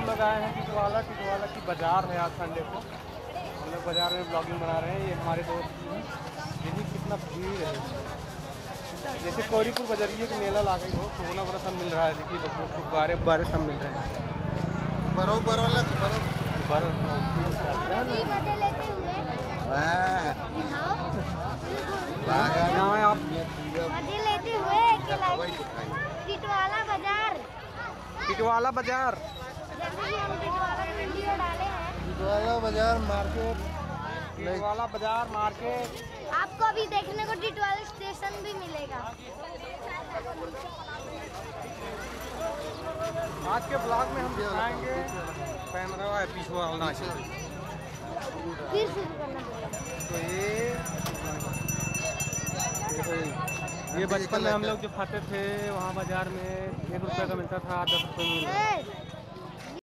आज आए हैं टिटवाला टिटवाला की बाज़ार है आज संडे को। हम लोग बाज़ार में ब्लॉगिंग बना रहे हैं ये हमारे दोस्त हैं। देखिए कितना भीड़ है। जैसे कौरीपुर बजरिए की मेला ला गई हो सोना बड़ा सब मिल रहा है देखिए लोगों को गुब्बारे गुब्बारे सब मिल रहे हैं। बरोबर वाला बरोबर। गुब्बारे मज़े लेते हुए हाँ यहाँ है आप। लेते हुए टिटवाला बाज़ार। टिटवाला बाज़ार। हैं बाज़ार मार्केट। टिटवाला बाज़ार मार्केट। आपको अभी देखने को टिटवाला स्टेशन भी मिलेगा। आज के ब्लॉग में हम दिखाएँगे। कैमरा है पिछवा वाला। फिर शुरू करना तो ये ये- बचपन में हम लोग जो खाते थे वहाँ बाज़ार में एक रुपये का मिलता था दस रुपये में।